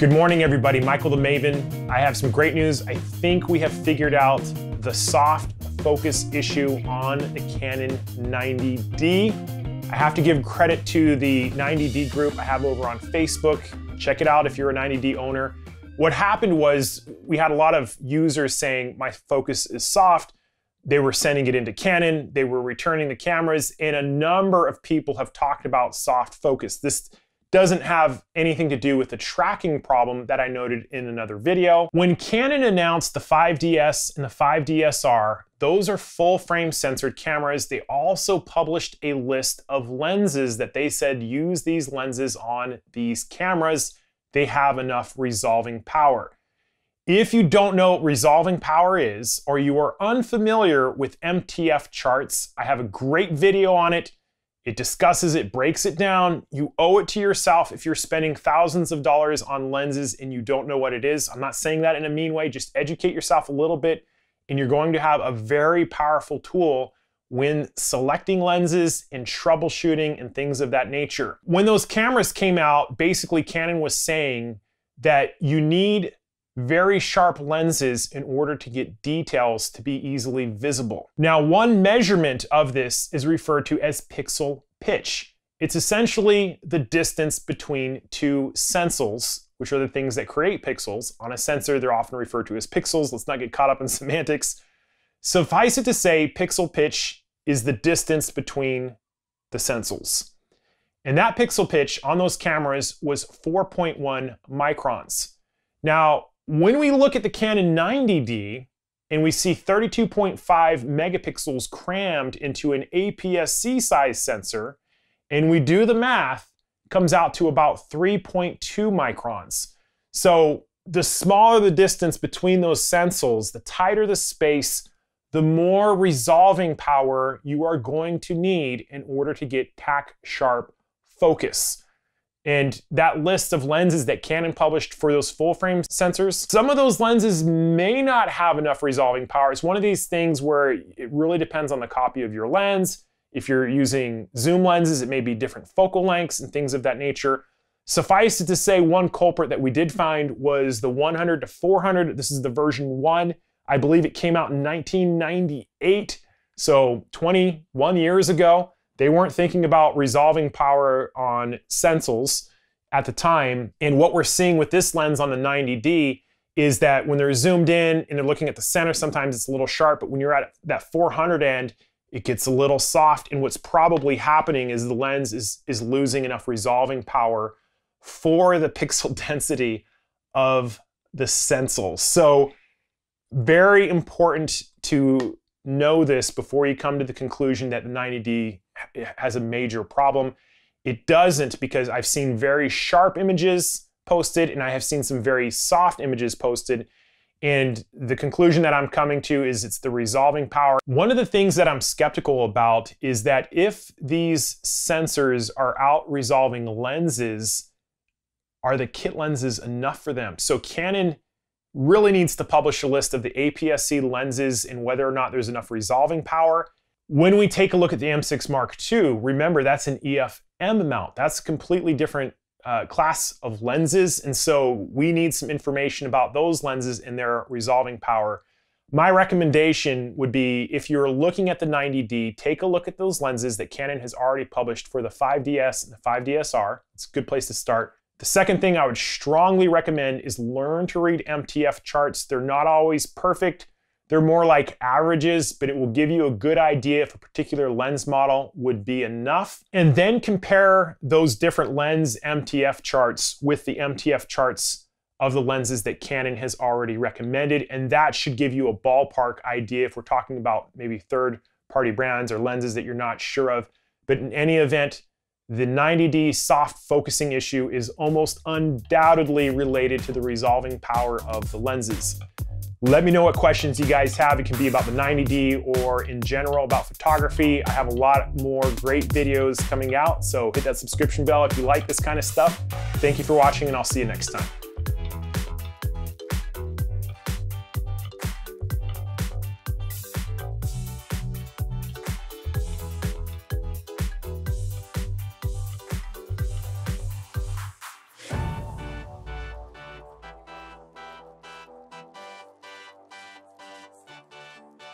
Good morning, everybody. Michael the Maven. I have some great news. I think we have figured out the soft focus issue on the Canon 90D. I have to give credit to the 90D group I have over on Facebook. Check it out if you're a 90D owner. What happened was we had a lot of users saying my focus is soft. They were sending it into Canon, they were returning the cameras, and a number of people have talked about soft focus. This doesn't have anything to do with the tracking problem that I noted in another video. When Canon announced the 5DS and the 5DSR, those are full frame censored cameras. They also published a list of lenses that they said use these lenses on these cameras. They have enough resolving power. If you don't know what resolving power is, or you are unfamiliar with MTF charts, I have a great video on it. It discusses it, breaks it down. You owe it to yourself if you're spending thousands of dollars on lenses and you don't know what it is. I'm not saying that in a mean way, just educate yourself a little bit and you're going to have a very powerful tool when selecting lenses and troubleshooting and things of that nature. When those cameras came out, basically Canon was saying that you need very sharp lenses in order to get details to be easily visible. Now, one measurement of this is referred to as pixel pitch. It's essentially the distance between two sensors, which are the things that create pixels. On a sensor, they're often referred to as pixels. Let's not get caught up in semantics. Suffice it to say, pixel pitch is the distance between the sensors. And that pixel pitch on those cameras was 4.1 microns. Now, when we look at the Canon 90D and we see 32.5 megapixels crammed into an APS-C size sensor, and we do the math, comes out to about 3.2 microns. So the smaller the distance between those sensors, the tighter the space, the more resolving power you are going to need in order to get tack sharp focus and that list of lenses that Canon published for those full frame sensors, some of those lenses may not have enough resolving power. It's one of these things where it really depends on the copy of your lens. If you're using zoom lenses, it may be different focal lengths and things of that nature. Suffice it to say, one culprit that we did find was the 100 to 400. This is the version one. I believe it came out in 1998, so 21 years ago. They weren't thinking about resolving power on sensors at the time. And what we're seeing with this lens on the 90D is that when they're zoomed in and they're looking at the center, sometimes it's a little sharp, but when you're at that 400 end, it gets a little soft. And what's probably happening is the lens is, is losing enough resolving power for the pixel density of the sensors. So very important to know this before you come to the conclusion that the 90D has a major problem. It doesn't because I've seen very sharp images posted and I have seen some very soft images posted. And the conclusion that I'm coming to is it's the resolving power. One of the things that I'm skeptical about is that if these sensors are out resolving lenses, are the kit lenses enough for them? So Canon really needs to publish a list of the APS-C lenses and whether or not there's enough resolving power. When we take a look at the M6 Mark II, remember that's an EF-M mount. That's a completely different uh, class of lenses, and so we need some information about those lenses and their resolving power. My recommendation would be if you're looking at the 90D, take a look at those lenses that Canon has already published for the 5DS and the 5DSR. It's a good place to start. The second thing I would strongly recommend is learn to read MTF charts. They're not always perfect. They're more like averages, but it will give you a good idea if a particular lens model would be enough. And then compare those different lens MTF charts with the MTF charts of the lenses that Canon has already recommended. And that should give you a ballpark idea if we're talking about maybe third party brands or lenses that you're not sure of. But in any event, the 90D soft focusing issue is almost undoubtedly related to the resolving power of the lenses. Let me know what questions you guys have. It can be about the 90D or in general about photography. I have a lot more great videos coming out, so hit that subscription bell if you like this kind of stuff. Thank you for watching, and I'll see you next time.